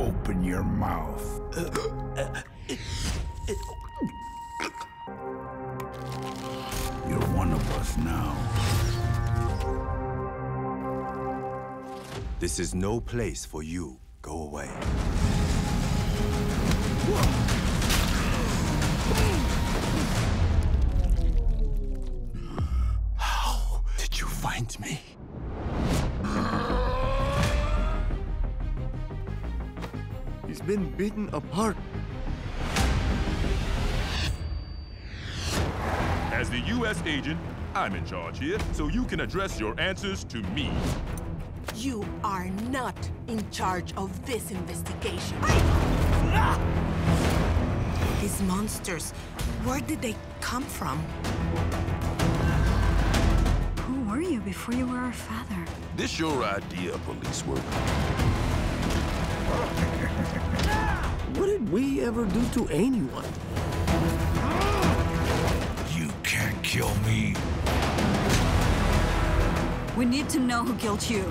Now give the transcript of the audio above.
Open your mouth. You're one of us now. This is no place for you. Go away. How did you find me? He's been beaten apart. As the U.S. agent, I'm in charge here, so you can address your answers to me. You are not in charge of this investigation. These monsters, where did they come from? Who were you before you were our father? This your idea of police work? We ever do to anyone? You can't kill me. We need to know who killed you.